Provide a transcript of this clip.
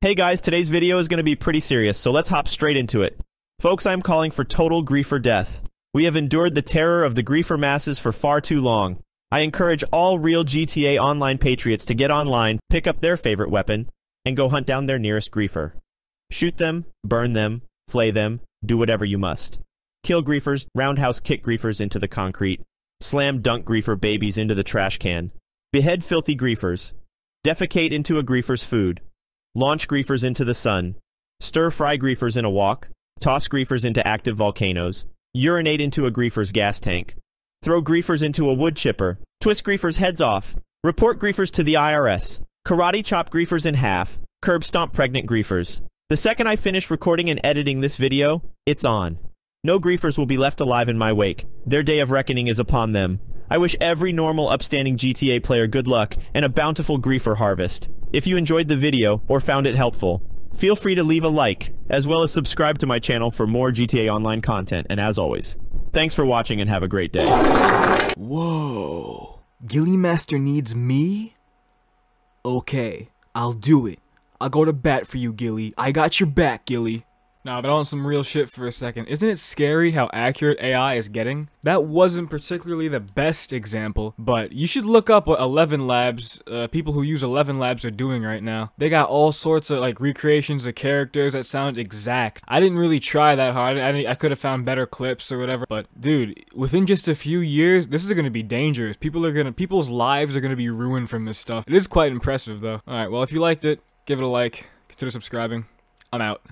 Hey guys, today's video is going to be pretty serious, so let's hop straight into it. Folks, I'm calling for total griefer death. We have endured the terror of the griefer masses for far too long. I encourage all real GTA Online patriots to get online, pick up their favorite weapon, and go hunt down their nearest griefer. Shoot them, burn them, flay them, do whatever you must. Kill griefers, roundhouse kick griefers into the concrete, slam dunk griefer babies into the trash can, behead filthy griefers, defecate into a griefer's food, launch griefers into the sun, stir fry griefers in a wok, toss griefers into active volcanoes, urinate into a griefer's gas tank, throw griefers into a wood chipper, twist griefers' heads off, report griefers to the IRS, karate chop griefers in half, curb stomp pregnant griefers. The second I finish recording and editing this video, it's on. No griefers will be left alive in my wake. Their day of reckoning is upon them. I wish every normal, upstanding GTA player good luck and a bountiful griefer harvest. If you enjoyed the video or found it helpful, feel free to leave a like, as well as subscribe to my channel for more GTA Online content, and as always, thanks for watching and have a great day. Whoa. GhillieMaster needs me? Okay, I'll do it. I'll go to bat for you, Ghillie. I got your back, Gilly. Nah, but on some real shit for a second. Isn't it scary how accurate AI is getting? That wasn't particularly the best example, but you should look up what ElevenLabs, uh, people who use ElevenLabs are doing right now. They got all sorts of like recreations of characters that sound exact. I didn't really try that hard. I, I could have found better clips or whatever, but dude, within just a few years, this is gonna be dangerous. People are gonna, people's lives are gonna be ruined from this stuff. It is quite impressive though. Alright, well if you liked it, give it a like, consider subscribing. I'm out.